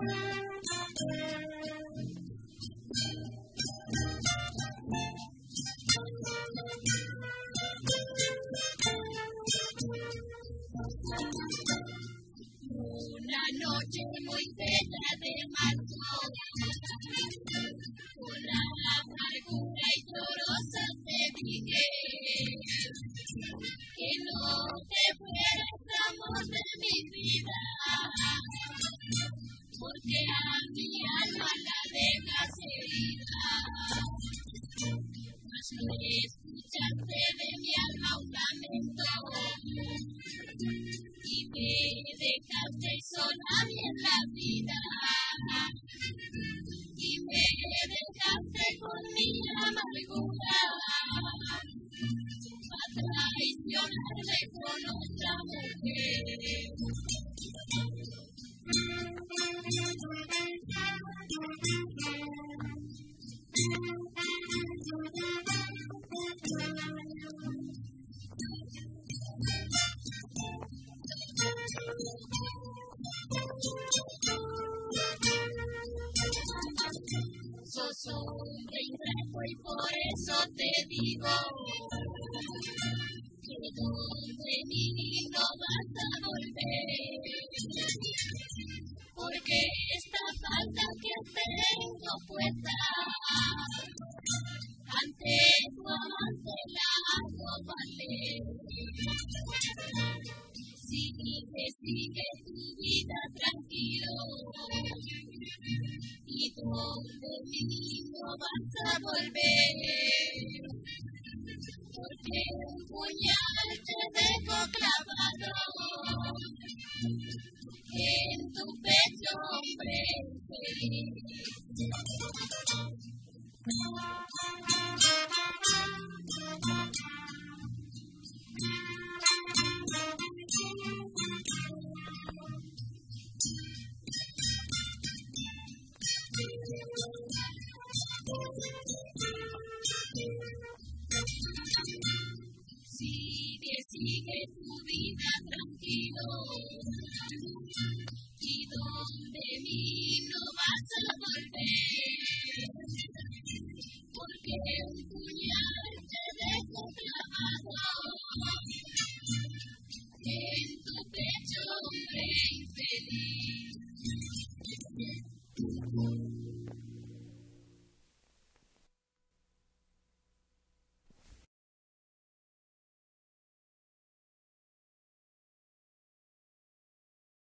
Una noche muy bella de marzo, con la amargura y dolorosa te dije que no te fueras amor de mi vida porque Sos hombre ingrato y por eso te digo que donde mí no vas a volver. Porque esta falta que tengo puesta ante tu amante la hago valer. Sigue, sigue tu vida tranquilo y donde mí no vas a volver. Porque un puñal Sigue, sigue tu vida tranquilo y donde mí no vas a volver. Porque un puñal te dejo clavado en tu pecho, hombre infeliz.